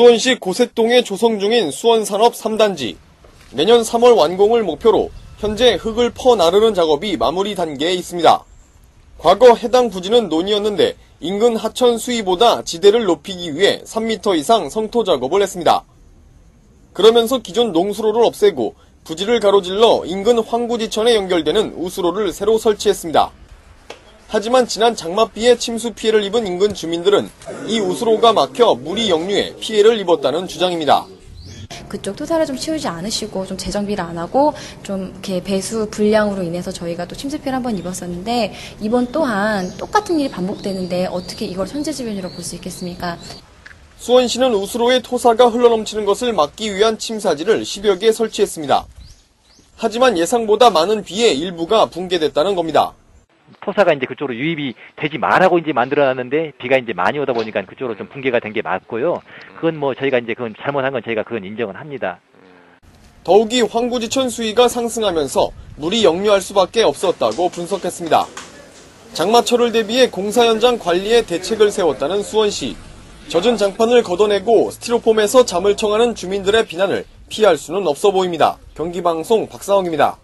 수원시 고셋동에 조성 중인 수원산업 3단지. 내년 3월 완공을 목표로 현재 흙을 퍼 나르는 작업이 마무리 단계에 있습니다. 과거 해당 부지는 논이었는데 인근 하천 수위보다 지대를 높이기 위해 3m 이상 성토 작업을 했습니다. 그러면서 기존 농수로를 없애고 부지를 가로질러 인근 황구지천에 연결되는 우수로를 새로 설치했습니다. 하지만 지난 장맛비에 침수 피해를 입은 인근 주민들은 이 우수로가 막혀 물이 역류해 피해를 입었다는 주장입니다. 그쪽 토사를 좀 치우지 않으시고 좀 재정비를 안 하고 좀 이렇게 배수 불량으로 인해서 저희가 또 침수피해를 한 번 입었었는데 이번 또한 똑같은 일이 반복되는데 어떻게 이걸 천재지변이라고 볼 수 있겠습니까? 수원시는 우수로에 토사가 흘러넘치는 것을 막기 위한 침사지를 10여 개 설치했습니다. 하지만 예상보다 많은 비에 일부가 붕괴됐다는 겁니다. 토사가 이제 그쪽으로 유입이 되지 말라고 이제 만들어놨는데 비가 이제 많이 오다 보니까 그쪽으로 좀 붕괴가 된 게 맞고요. 그건 뭐 저희가 이제 그건 잘못한 건 저희가 그건 인정은 합니다. 더욱이 황구지천 수위가 상승하면서 물이 역류할 수밖에 없었다고 분석했습니다. 장마철을 대비해 공사 현장 관리에 대책을 세웠다는 수원시. 젖은 장판을 걷어내고 스티로폼에서 잠을 청하는 주민들의 비난을 피할 수는 없어 보입니다. 경기방송 박상욱입니다.